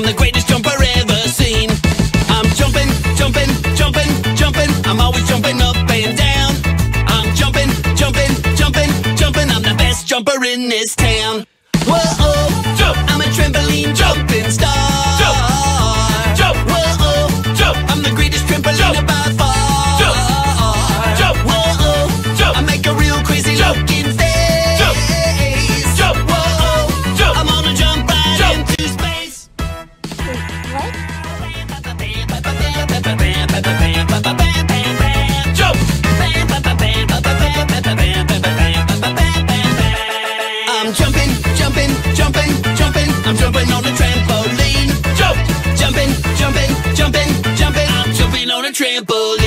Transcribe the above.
I'm the greatest jumper ever seen. I'm jumping, jumping, jumping, jumping. I'm always jumping up and down. I'm jumping, jumping, jumping, jumping. I'm the best jumper in this town. Whoa. -oh. I'm jumping, jumping, jumping, jumping. I'm jumping on the trampoline. Jump, jumping, jumping, jumping, jumping. I'm jumping on a trampoline.